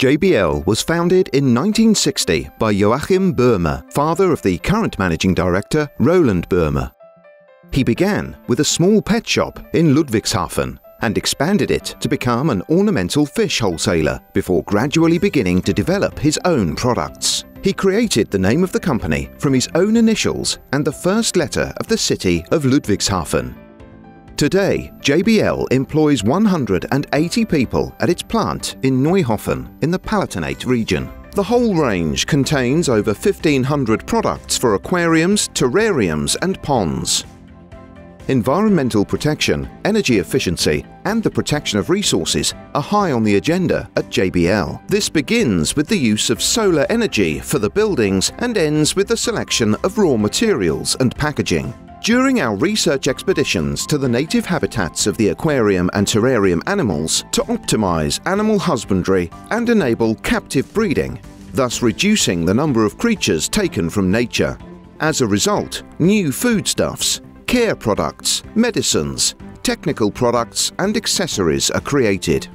JBL was founded in 1960 by Joachim Böhme, father of the current managing director Roland Böhme. He began with a small pet shop in Ludwigshafen and expanded it to become an ornamental fish wholesaler before gradually beginning to develop his own products. He created the name of the company from his own initials and the first letter of the city of Ludwigshafen, Today, JBL employs 180 people at its plant in Neuhofen in the Palatinate region. The whole range contains over 1500 products for aquariums, terrariums and ponds. Environmental protection, energy efficiency and the protection of resources are high on the agenda at JBL. This begins with the use of solar energy for the buildings and ends with the selection of raw materials and packaging. During our research expeditions to the native habitats of the aquarium and terrarium animals to optimize animal husbandry and enable captive breeding, thus reducing the number of creatures taken from nature. As a result, new foodstuffs, care products, medicines, technical products and accessories are created.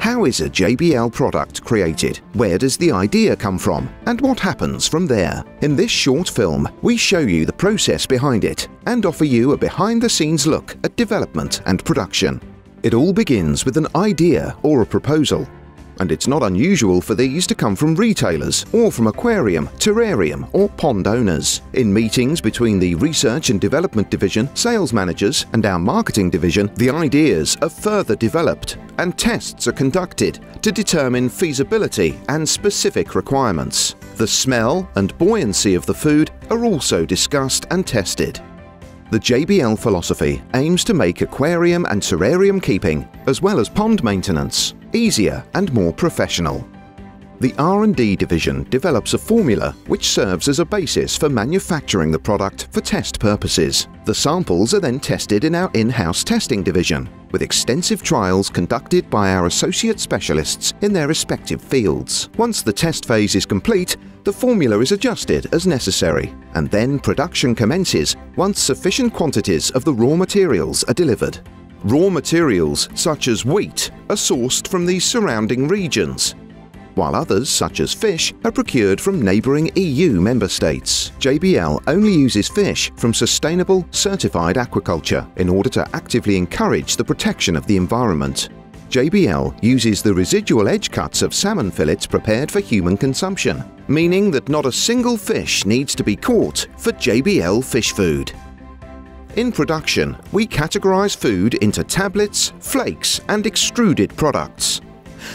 How is a JBL product created? Where does the idea come from? And what happens from there? In this short film, we show you the process behind it and offer you a behind-the-scenes look at development and production. It all begins with an idea or a proposal and it's not unusual for these to come from retailers or from aquarium, terrarium or pond owners. In meetings between the Research and Development Division, sales managers and our marketing division, the ideas are further developed and tests are conducted to determine feasibility and specific requirements. The smell and buoyancy of the food are also discussed and tested. The JBL philosophy aims to make aquarium and terrarium keeping, as well as pond maintenance, easier and more professional. The R&D division develops a formula which serves as a basis for manufacturing the product for test purposes. The samples are then tested in our in-house testing division, with extensive trials conducted by our associate specialists in their respective fields. Once the test phase is complete, the formula is adjusted as necessary, and then production commences once sufficient quantities of the raw materials are delivered. Raw materials, such as wheat, are sourced from the surrounding regions, while others, such as fish, are procured from neighbouring EU member states. JBL only uses fish from sustainable, certified aquaculture in order to actively encourage the protection of the environment. JBL uses the residual edge cuts of salmon fillets prepared for human consumption, meaning that not a single fish needs to be caught for JBL fish food. In production, we categorize food into tablets, flakes and extruded products.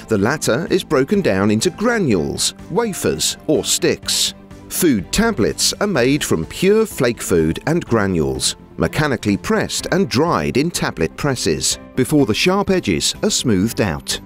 The latter is broken down into granules, wafers or sticks. Food tablets are made from pure flake food and granules, mechanically pressed and dried in tablet presses, before the sharp edges are smoothed out.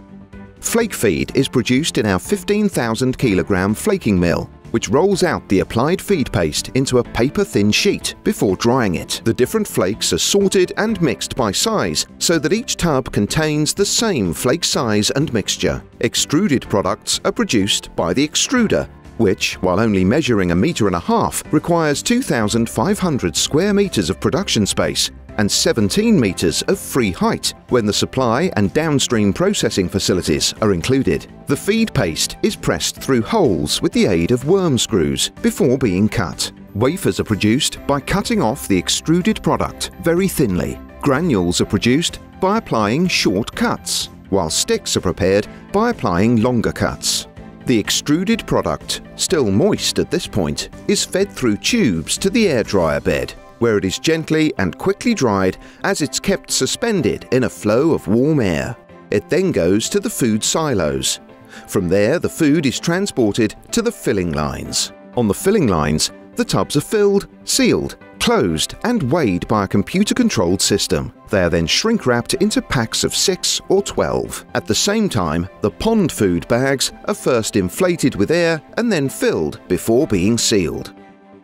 Flake feed is produced in our 15,000 kilogram flaking mill which rolls out the applied feed paste into a paper-thin sheet before drying it. The different flakes are sorted and mixed by size so that each tub contains the same flake size and mixture. Extruded products are produced by the extruder which, while only measuring a metre and a half, requires 2,500 square metres of production space and 17 metres of free height when the supply and downstream processing facilities are included. The feed paste is pressed through holes with the aid of worm screws before being cut. Wafers are produced by cutting off the extruded product very thinly. Granules are produced by applying short cuts, while sticks are prepared by applying longer cuts. The extruded product, still moist at this point, is fed through tubes to the air dryer bed where it is gently and quickly dried as it's kept suspended in a flow of warm air. It then goes to the food silos. From there, the food is transported to the filling lines. On the filling lines, the tubs are filled, sealed, closed and weighed by a computer-controlled system. They are then shrink-wrapped into packs of 6 or 12. At the same time, the pond food bags are first inflated with air and then filled before being sealed.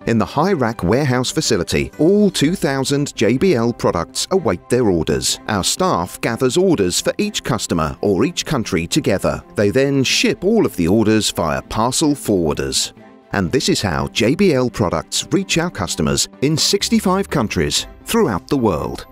In the high rack warehouse facility, all 2,000 JBL products await their orders. Our staff gathers orders for each customer or each country together. They then ship all of the orders via parcel forwarders. And this is how JBL products reach our customers in 65 countries throughout the world.